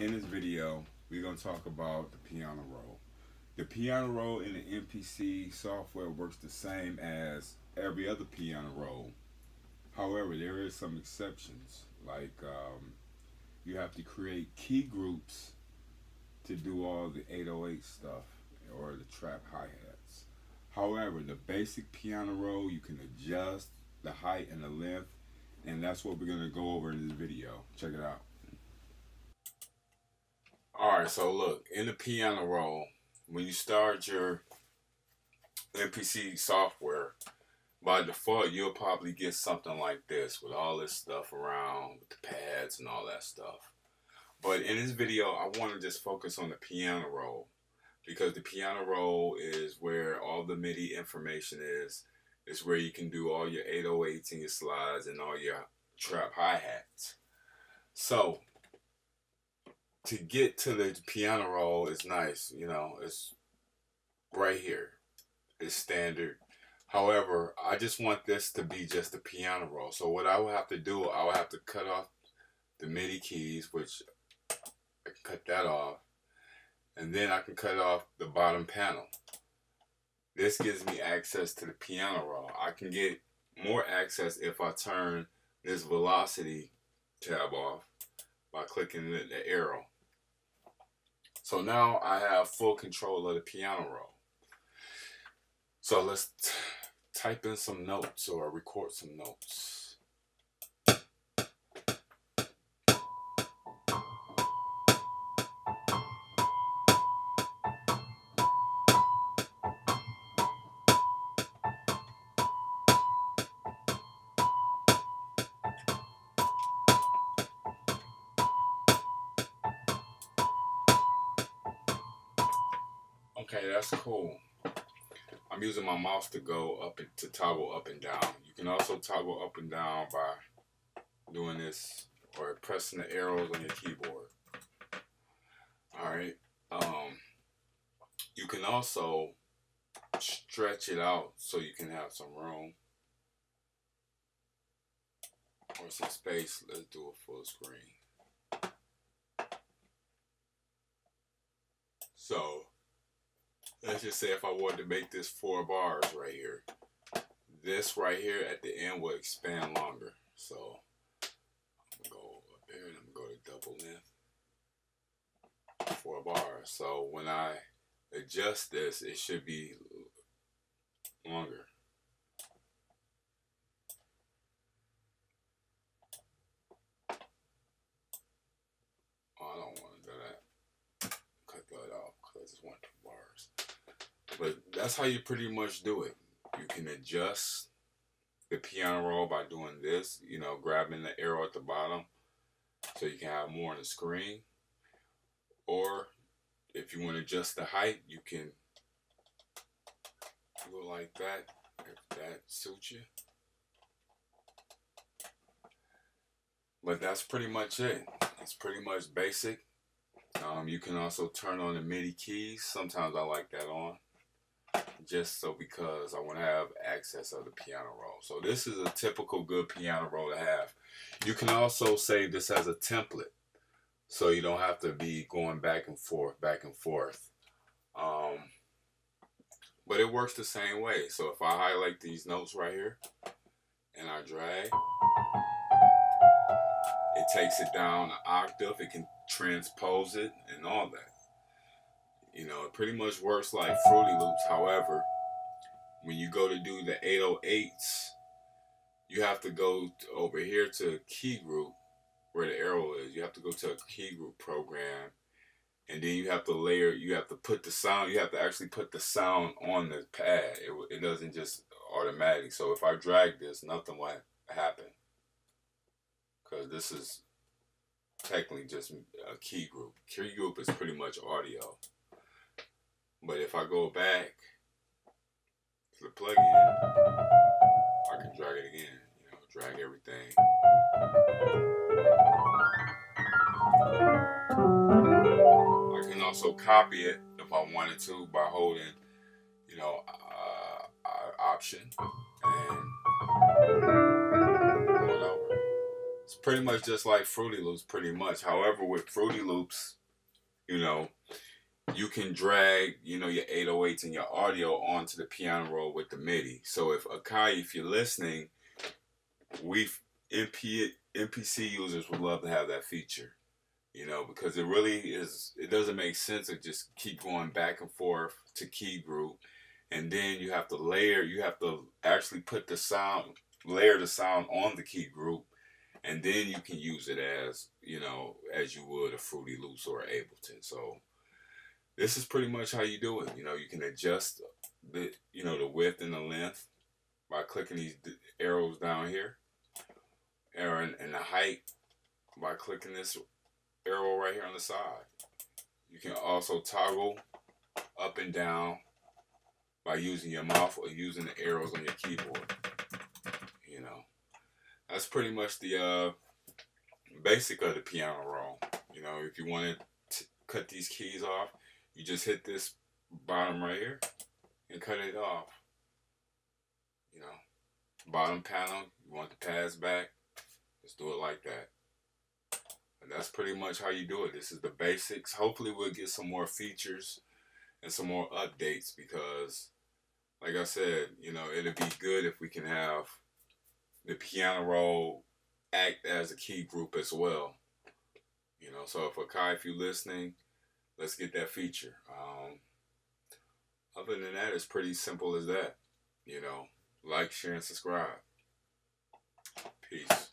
in this video, we're going to talk about the piano roll. The piano roll in the MPC software works the same as every other piano roll. However, there is some exceptions, like um, you have to create key groups to do all the 808 stuff or the trap hi-hats. However, the basic piano roll, you can adjust the height and the length, and that's what we're going to go over in this video. Check it out. Alright, so look, in the piano roll, when you start your MPC software, by default, you'll probably get something like this with all this stuff around, with the pads and all that stuff. But in this video, I want to just focus on the piano roll because the piano roll is where all the MIDI information is. It's where you can do all your 808s and your slides and all your trap hi-hats. So, to get to the piano roll is nice, you know, it's right here. It's standard. However, I just want this to be just a piano roll. So what I will have to do, I will have to cut off the MIDI keys, which I cut that off. And then I can cut off the bottom panel. This gives me access to the piano roll. I can get more access if I turn this velocity tab off by clicking the, the arrow. So now I have full control of the piano roll. So let's type in some notes or record some notes. Okay, that's cool. I'm using my mouse to go up and to toggle up and down. You can also toggle up and down by doing this or pressing the arrows on your keyboard. Alright. Um, you can also stretch it out so you can have some room or some space. Let's do a full screen. So let's just say if I wanted to make this four bars right here, this right here at the end will expand longer. So I'm gonna go up there and I'm gonna go to double length, four bars. So when I adjust this, it should be longer. Oh, I don't want to do that. Cut that off because I just want two bars. But that's how you pretty much do it. You can adjust the piano roll by doing this, you know, grabbing the arrow at the bottom so you can have more on the screen. Or if you want to adjust the height, you can go like that if that suits you. But that's pretty much it. It's pretty much basic. Um, you can also turn on the MIDI keys. Sometimes I like that on just so because I want to have access of the piano roll. So this is a typical good piano roll to have. You can also save this as a template so you don't have to be going back and forth, back and forth. Um, but it works the same way. So if I highlight these notes right here and I drag, it takes it down an octave. It can transpose it and all that. You know, it pretty much works like Fruity Loops. However, when you go to do the 808s, you have to go over here to key group where the arrow is. You have to go to a key group program and then you have to layer, you have to put the sound, you have to actually put the sound on the pad. It, it doesn't just automatic. So if I drag this, nothing will happen because this is technically just a key group. Key group is pretty much audio. But if I go back to the plugin, I can drag it again. You know, drag everything. I can also copy it if I wanted to by holding, you know, uh, uh, option and hold over. It's pretty much just like Fruity Loops, pretty much. However, with Fruity Loops, you know, you can drag, you know, your 808s and your audio onto the piano roll with the MIDI. So if Akai, if you're listening, we MP, MPC users would love to have that feature, you know, because it really is, it doesn't make sense to just keep going back and forth to key group. And then you have to layer, you have to actually put the sound, layer the sound on the key group. And then you can use it as, you know, as you would a Fruity Loops or Ableton. So, this is pretty much how you do it. You know, you can adjust the you know the width and the length by clicking these arrows down here, and, and the height by clicking this arrow right here on the side. You can also toggle up and down by using your mouth or using the arrows on your keyboard. You know, that's pretty much the uh, basic of the piano roll. You know, if you want to cut these keys off, you just hit this bottom right here and cut it off. You know, bottom panel, you want the pads back, just do it like that. And that's pretty much how you do it. This is the basics. Hopefully we'll get some more features and some more updates because like I said, you know, it'd be good if we can have the piano roll act as a key group as well. You know, so if Akai, if you're listening, let's get that feature. Um, other than that, it's pretty simple as that. You know, like, share, and subscribe. Peace.